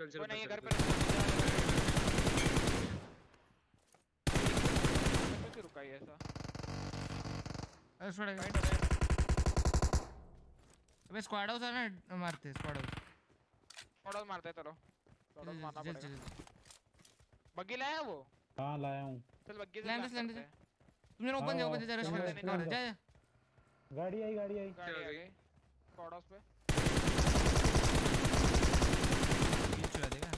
चल चल नहीं है घर चल, पे रुका ये ऐसा? अरे छोड़ राइट हो गया। अबे स्क्वाड हाउस है ना मारते स्क्वाड हाउस थोड़ा मारते हैं चलो। थोड़ा मारना चल पड़ेगा। चल बग्गी लाया वो? हाँ लाया हूँ? चल बग्गी से लैंड लैंड हैं। तुम जरा ओपन जा हाँ, ओपन जा रश कर जा जा। गाड़ी आई गाड़ी आई। गाड़ी चल आ गई। गई। स्क्वाड हाउस पे? बीच देगा।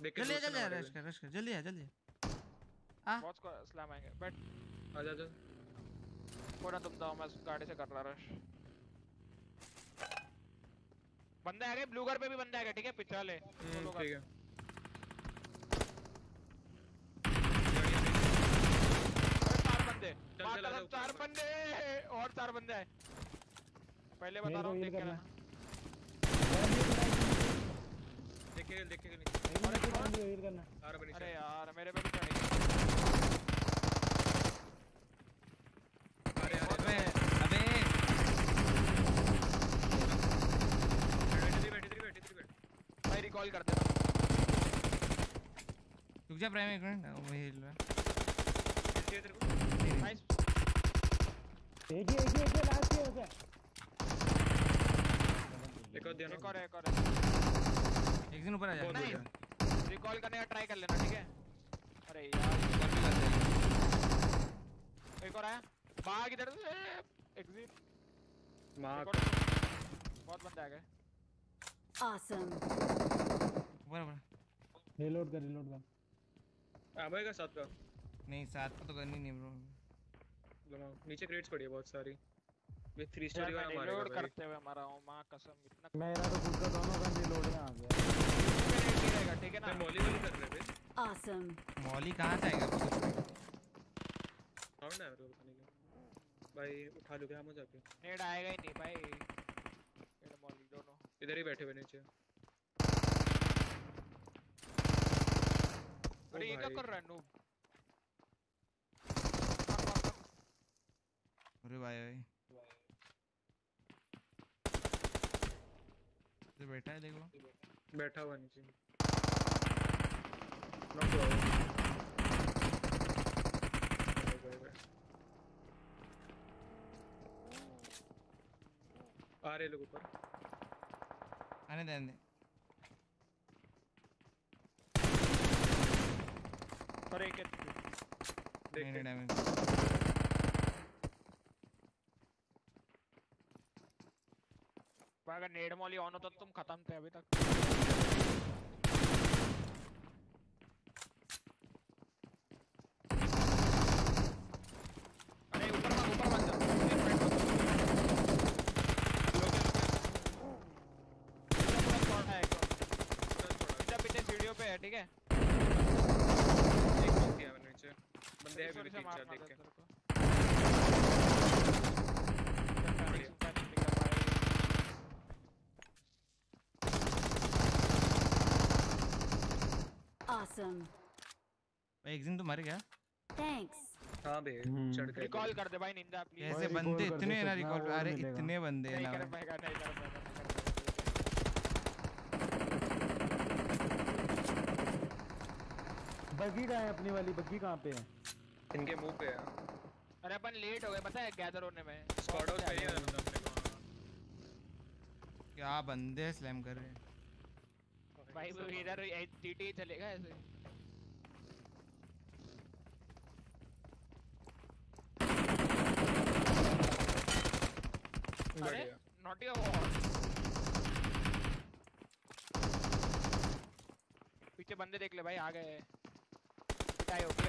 जल्दी आ, जल्दी आ, रश कर रश कर जल्दी आ जल्दी। आ। आ बहुत स्लैम आएँगे बट आ जा जा। कोई तुम जाओ मैं गाड़ी से कर रहा रश। बंदे आ गए ब्लू घर पे भी बंदे आ गए ठीक है? पीछे वाले हम्म, ठीक है। चार बंदे। और चार बंदे पहले बता रहा हूँ देख के रहना। देखे देखे की हील करना। बनी अरे यार मेरे पे भी चढ़ी अरे अबे अबे। बैठी थी बैठी थी बैठी। भाई रिकॉल कर देना रुक जा प्राइम एक मिनट वो हिल रहा किसके तेरे को। नाइस एक ही एक ही लास्ट ही होता है एक और दिया एक और एक और है। एक दिन ऊपर आ जा बहुत नहीं। रिकॉल करने का ट्राई कर लेना ठीक है? अरे यार कर दे एक और आया। भाग इधर से। एग्जिट माँ बहुत बंदे आ गए. ऊपर ऊपर। रिलोड कर रिलोड कर। आबे का साथ का। नहीं साथ को तो करनी नहीं ब्रो नीचे क्रेट्स पड़ी है बहुत सारी। ये थ्री स्टोरी वाला मारेगा भाई। करते हुए मारा हूँ माँ कसम इतना मेरा तो खुद का दोनों गन रिलोड में आ गया। रहेगा ठीक है ना? मैं मॉली वाली कर रहे थे Awesome. मौली कहाँ से आएगा कुछ? है मेरे को का। भाई उठा लो क्या मुझे जाके नेड आएगा ही नहीं भाई। नेड मॉली दोनों। इधर ही बैठे हुए नीचे। अरे ये क्या कर रहा है नूब अरे भाई भाई। बैठा है देखो। बैठा हुआ नीचे। नॉक हुआ है। आ रहे लोग ऊपर। आने दे आने अरे एक नहीं देख डैमेज भाई अगर नेड मॉली ऑन होता तो तुम खत्म थे अभी तक। अरे ऊपर ऊपर जा। पूरा पीछे सीढ़ियों पे है ठीक है? एक knock किया मैंने नीचे। बंदे हैं देख के तेरे को बढ़िया। चिंता नहीं कर पाएगा Awesome. भाई एक दिन तो मर गया। Thanks. हाँ बे। चढ़ के रिकॉल कर दे भाई निंजा प्लीज़ ऐसे बंदे इतने ना रिकॉर्ड अरे इतने बंदे हैं नहीं ना। कर पाएगा नहीं कर पाएगा बग्गी कहाँ है अपनी वाली? बग्गी कहाँ पे है? इनके मुँह पे है। अरे अपन लेट हो गए पता है गैदर होने में। स्क्वाड हाउस पे ही है। अपने को क्या बंदे स्लैम कर रहे हैं। भाई वो इधर टीटी चलेगा ऐसे। अरे नॉट योर वॉल पीछे बंदे देख ले भाई आ गए। पिटाई हो गई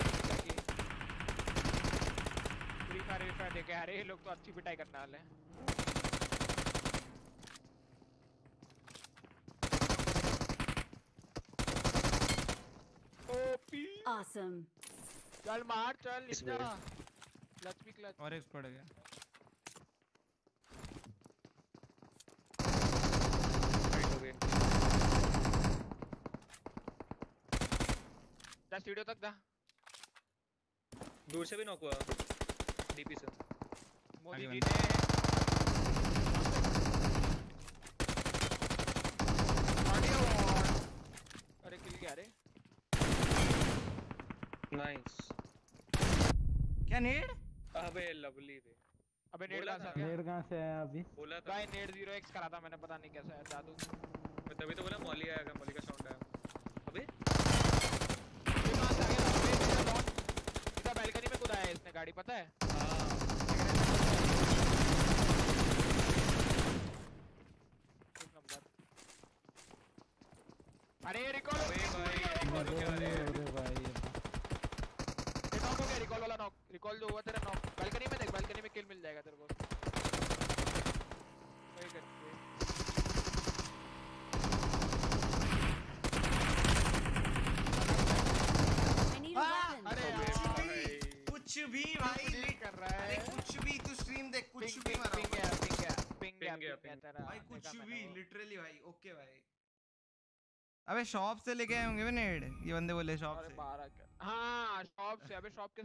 फ्री फायर फ्री फायर देखे अरे ये लोग तो अच्छी पिटाई करने वाले हैं। Awesome. चल मार चल इस निंजा क्लच भी क्लच और एक स्क्वाड है क्या फाइट हो गई। जा स्टूडियो तक जा। दूर से भी नॉक हुआ। डीपी से। मोदी जी ने क्या नेड? अबे लवली बे अबे नेड कहाँ से नेड कहाँ से आया अभी? बोला था। भाई नेड 0x करा था मैंने पता नहीं कैसे है जादू। मैं तभी तो बोला मौली आएगा मौली का साउंड आया। अबे। ये कहाँ से आ गया? अबे मेरा लॉन सीधा बालकनी में कूदा है इसने गाड़ी पता है? हाँ। अरे रिकॉल अबे भाई रिकॉल हो गया अरे अरे भाई ये नॉक हो गया रिकॉल रिकॉल जो हुआ तेरा नॉक बालकनी में देख बालकनी में किल मिल जाएगा तेरे को। वही करके। अबे कुछ भी भाई। कर रहा अरे कुछ भी तू स्ट्रीम देख कुछ भी मारा पिंग गया पिंग गया पिंग गया पिंग। तेरा भाई कुछ भी लिटरली भाई ओके भाई। अबे शॉप से लेके आए होंगे नेड ये बंदे बोले शॉप से। हाँ शॉप से अबे शॉप के